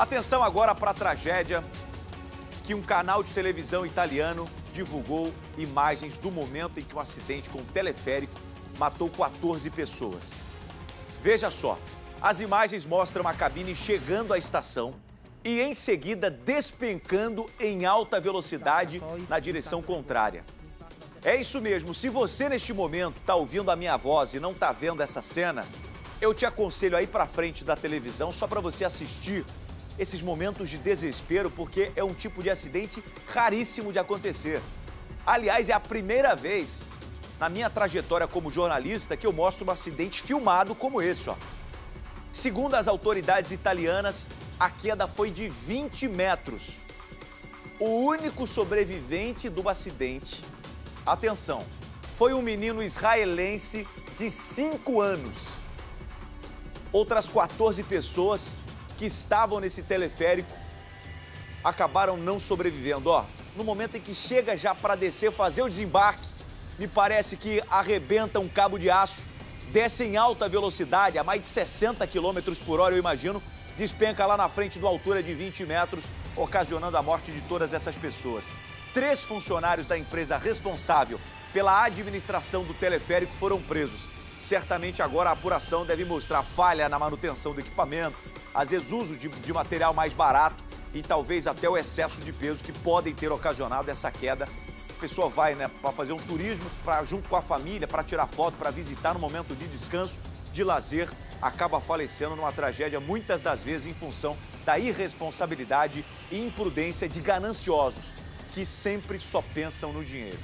Atenção agora para a tragédia que um canal de televisão italiano divulgou imagens do momento em que um acidente com um teleférico matou 14 pessoas. Veja só, as imagens mostram a cabine chegando à estação e em seguida despencando em alta velocidade na direção contrária. É isso mesmo, se você neste momento está ouvindo a minha voz e não está vendo essa cena, eu te aconselho a ir para frente da televisão só para você assistir esses momentos de desespero, porque é um tipo de acidente raríssimo de acontecer. Aliás, é a primeira vez na minha trajetória como jornalista que eu mostro um acidente filmado como esse, ó. Segundo as autoridades italianas, a queda foi de 20 metros. O único sobrevivente do acidente, atenção, foi um menino israelense de 5 anos. Outras 14 pessoas que estavam nesse teleférico acabaram não sobrevivendo. Ó, no momento em que chega já para descer, fazer o desembarque, me parece que arrebenta um cabo de aço, desce em alta velocidade, a mais de 60 km por hora, eu imagino, despenca lá na frente de uma altura de 20 metros, ocasionando a morte de todas essas pessoas. Três funcionários da empresa responsável pela administração do teleférico foram presos. Certamente agora a apuração deve mostrar falha na manutenção do equipamento, às vezes uso de, de material mais barato e talvez até o excesso de peso que podem ter ocasionado essa queda. A pessoa vai né, para fazer um turismo, pra, junto com a família, para tirar foto, para visitar no momento de descanso, de lazer, acaba falecendo numa tragédia, muitas das vezes em função da irresponsabilidade e imprudência de gananciosos que sempre só pensam no dinheiro.